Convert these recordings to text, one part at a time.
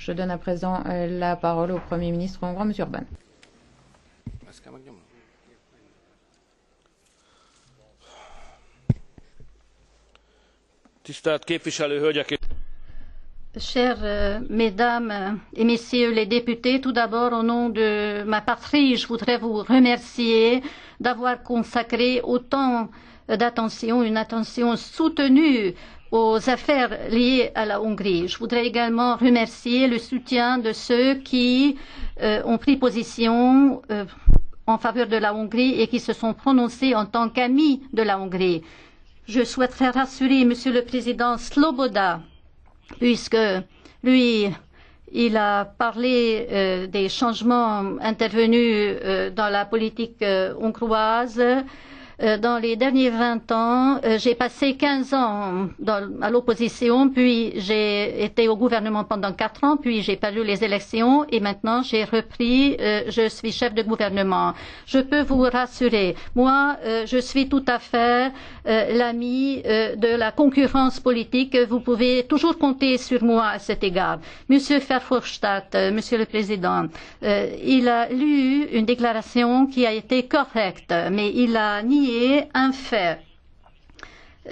Je donne à présent la parole au Premier ministre hongrois, M. Orban. Chers euh, mesdames et messieurs les députés, tout d'abord au nom de ma patrie, je voudrais vous remercier d'avoir consacré autant d'attention, une attention soutenue aux affaires liées à la Hongrie. Je voudrais également remercier le soutien de ceux qui euh, ont pris position euh, en faveur de la Hongrie et qui se sont prononcés en tant qu'amis de la Hongrie. Je souhaiterais rassurer Monsieur le Président Sloboda puisque lui, il a parlé euh, des changements intervenus dans la politique hongroise. Dans les derniers 20 ans, euh, j'ai passé 15 ans à l'opposition, puis j'ai été au gouvernement pendant 4 ans, puis j'ai perdu les élections et maintenant j'ai repris, euh, je suis chef de gouvernement. Je peux vous rassurer, moi je suis tout à fait l'ami de la concurrence politique. Vous pouvez toujours compter sur moi à cet égard. Monsieur Verhofstadt, Monsieur le Président, il a lu une déclaration qui a été correcte, mais il a nié nier un fait.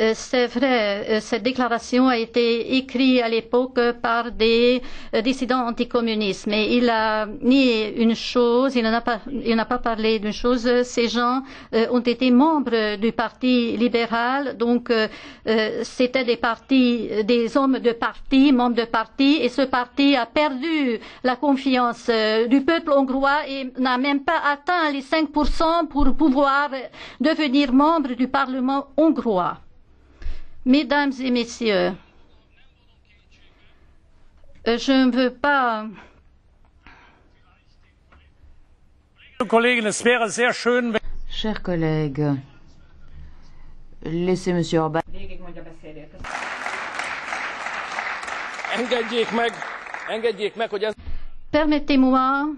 Euh, c'est vrai, euh, cette déclaration a été écrite à l'époque par des euh, dissidents anticommunistes, mais il a nié une chose, il n'a pas, pas parlé d'une chose. Ces gens ont été membres du Parti libéral, donc c'était des partis, des hommes de parti, membres de parti, et ce parti a perdu la confiance du peuple hongrois et n'a même pas atteint les 5% pour pouvoir devenir membre du Parlement hongrois. Mesdames et messieurs, euh, je ne veux pas Chers collègues, laissez Monsieur Orban. Permettez-moi,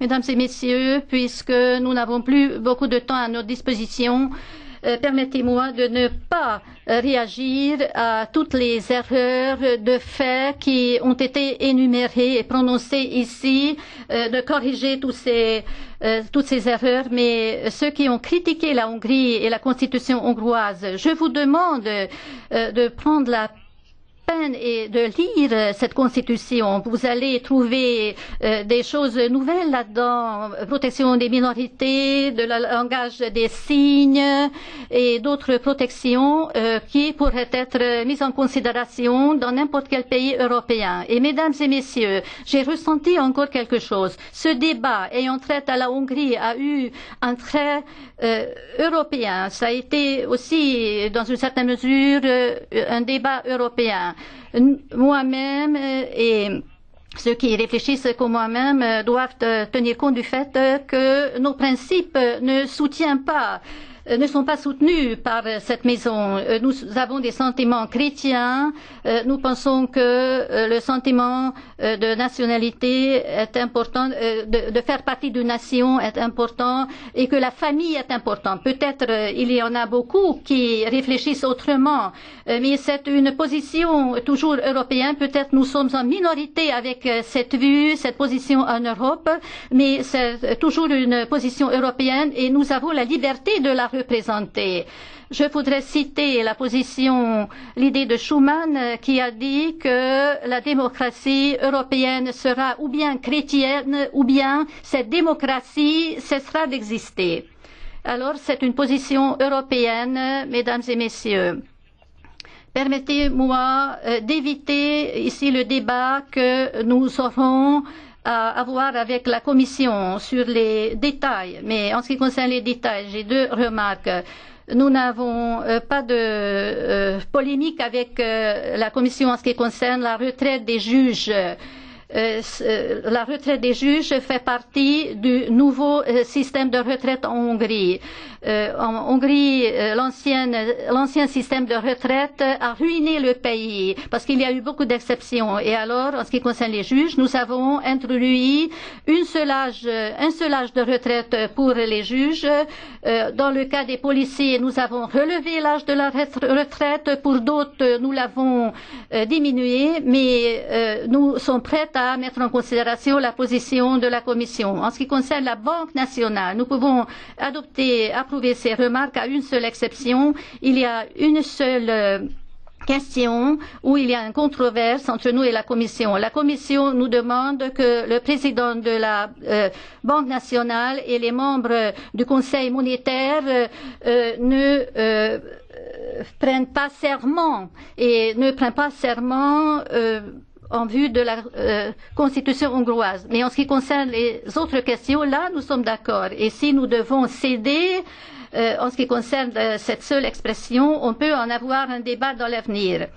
Mesdames et Messieurs, puisque nous n'avons plus beaucoup de temps à notre disposition, Euh, permettez-moi de ne pas réagir à toutes les erreurs de fait qui ont été énumérées et prononcées ici, euh, de corriger ces, euh, toutes ces erreurs, mais ceux qui ont critiqué la Hongrie et la constitution hongroise, je vous demande de prendre la peine et de lire cette constitution. Vous allez trouver euh, des choses nouvelles là-dedans, protection des minorités, de la langage des signes et d'autres protections euh, qui pourraient être mises en considération dans n'importe quel pays européen. Et mesdames et messieurs, j'ai ressenti encore quelque chose. Ce débat ayant trait à la Hongrie a eu un trait euh, européen. Ça a été aussi, dans une certaine mesure, un débat européen. Moi-même euh, et ceux qui réfléchissent comme moi-même euh, doivent tenir compte du fait que nos principes ne soutiennent pas euh, Euh, ne sont pas soutenus par cette maison. Euh, nous avons des sentiments chrétiens. Euh, nous pensons que le sentiment de nationalité est important, de faire partie d'une nation est important et que la famille est importante. Peut-être il y en a beaucoup qui réfléchissent autrement, mais c'est une position toujours européenne. Peut-être nous sommes en minorité avec cette vue, cette position en Europe, mais c'est toujours une position européenne et nous avons la liberté de la Je voudrais citer la position, l'idée de Schuman euh, qui a dit que la démocratie européenne sera ou bien chrétienne ou bien cette démocratie cessera d'exister. Alors c'est une position européenne, mesdames et messieurs. Permettez-moi euh, d'éviter ici le débat que nous aurons à avoir avec la Commission sur les détails. Mais en ce qui concerne les détails, j'ai deux remarques. Nous n'avons euh, pas de euh, polémique avec euh, la Commission en ce qui concerne la retraite des juges. Euh, Euh, la retraite des juges fait partie du nouveau euh, système de retraite en Hongrie. En Hongrie, l'ancien système de retraite a ruiné le pays parce qu'il y a eu beaucoup d'exceptions. Et alors, en ce qui concerne les juges, nous avons introduit un seul âge de retraite pour les juges. Dans le cas des policiers, nous avons relevé l'âge de la retraite. Pour d'autres, nous l'avons diminué, mais nous sommes prêts à mettre en considération la position de la Commission. En ce qui concerne la Banque nationale, nous pouvons adopter, approuver ces remarques à une seule exception. Il y a une seule question où il y a une controverse entre nous et la Commission. La Commission nous demande que le président de la euh, Banque nationale et les membres du Conseil monétaire euh, ne euh, prennent pas serment et ne prennent pas serment euh, en vue de la euh, constitution hongroise. Mais en ce qui concerne les autres questions, là, nous sommes d'accord. Et si nous devons céder euh, en ce qui concerne euh, cette seule expression, on peut en avoir un débat dans l'avenir.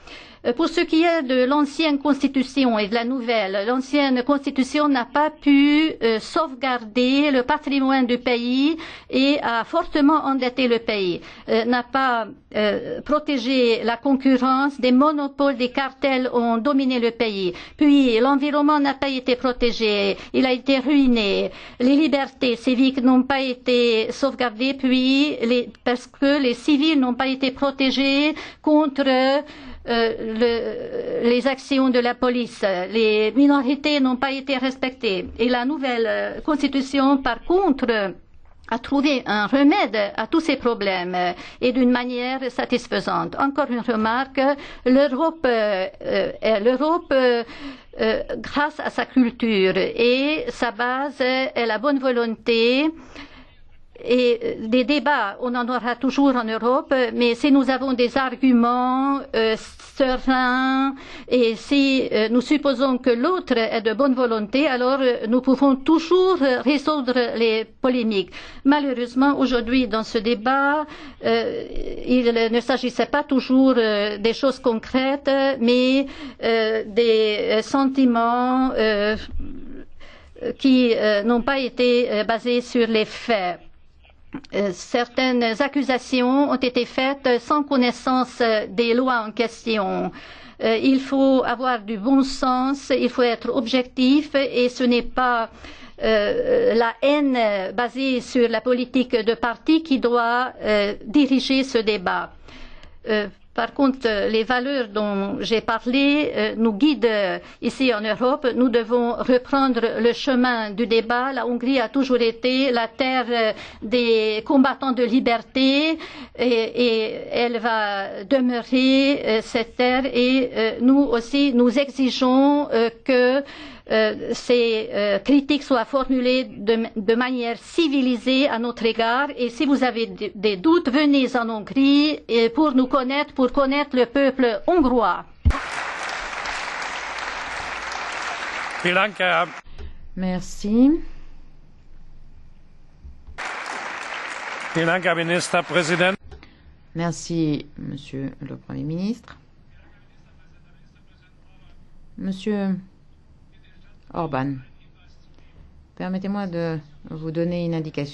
Pour ce qui est de l'ancienne constitution et de la nouvelle, l'ancienne constitution n'a pas pu euh, sauvegarder le patrimoine du pays et a fortement endetté le pays, euh, n'a pas euh, protégé la concurrence, des monopoles, des cartels ont dominé le pays. Puis l'environnement n'a pas été protégé, il a été ruiné, les libertés civiques n'ont pas été sauvegardées, puis les, parce que les civils n'ont pas été protégés contre euh, le, les actions de la police. Les minorités n'ont pas été respectées. Et la nouvelle constitution, par contre, a trouvé un remède à tous ces problèmes et d'une manière satisfaisante. Encore une remarque, l'Europe, euh, l'Europe euh, euh, grâce à sa culture et sa base est la bonne volonté euh, et des débats, on en aura toujours en Europe, mais si nous avons des arguments euh, sereins et si euh, nous supposons que l'autre est de bonne volonté, alors euh, nous pouvons toujours résoudre les polémiques. Malheureusement, aujourd'hui, dans ce débat, euh, il ne s'agissait pas toujours euh, des choses concrètes, mais euh, des sentiments euh, qui euh, n'ont pas été euh, basés sur les faits. Euh, certaines accusations ont été faites sans connaissance des lois en question. Euh, il faut avoir du bon sens, il faut être objectif et ce n'est pas euh, la haine basée sur la politique de parti qui doit euh, diriger ce débat. Euh, Par contre, euh, les valeurs dont j'ai parlé euh, nous guident euh, ici en Europe. Nous devons reprendre le chemin du débat. La Hongrie a toujours été la terre des combattants de liberté et, elle va demeurer cette terre et nous aussi nous exigeons que ces euh, critiques soient formulées de, de manière civilisée à notre égard. Et si vous avez des doutes, venez en Hongrie et pour nous connaître, pour connaître le peuple hongrois. Merci. Merci, Monsieur le Premier ministre. Monsieur Orban. Permettez-moi de vous donner une indication.